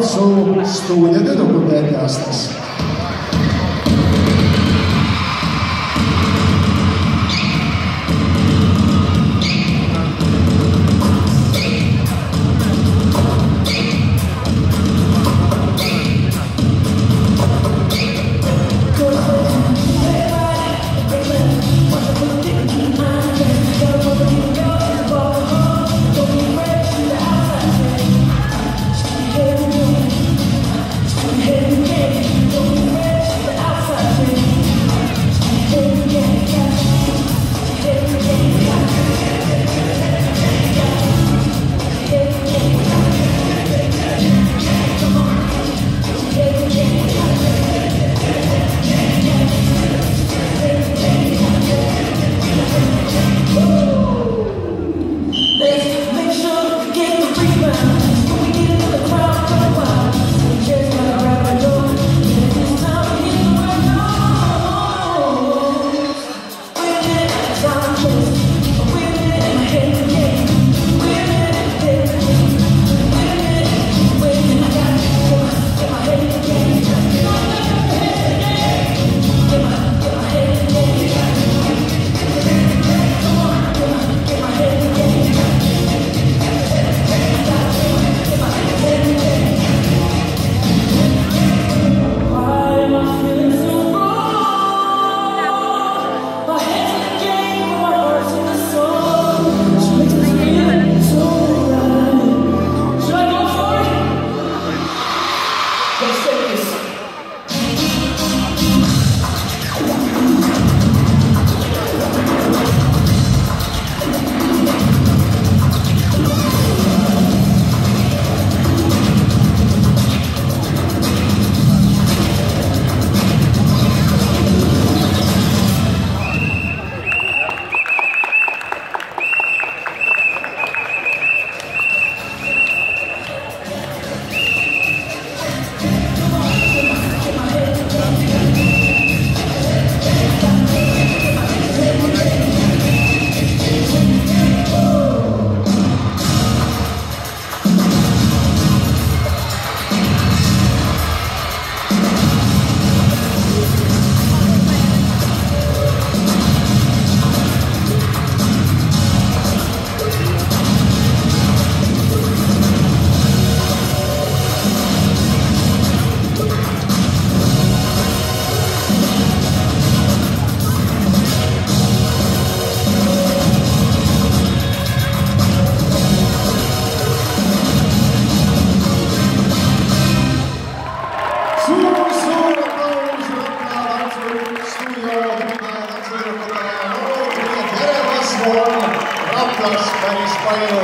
su studio di Doppelberg-Astras. Raplas päris palju